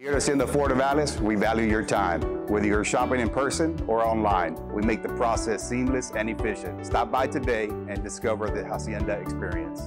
Here at Hacienda Alice, we value your time. Whether you're shopping in person or online, we make the process seamless and efficient. Stop by today and discover the Hacienda experience.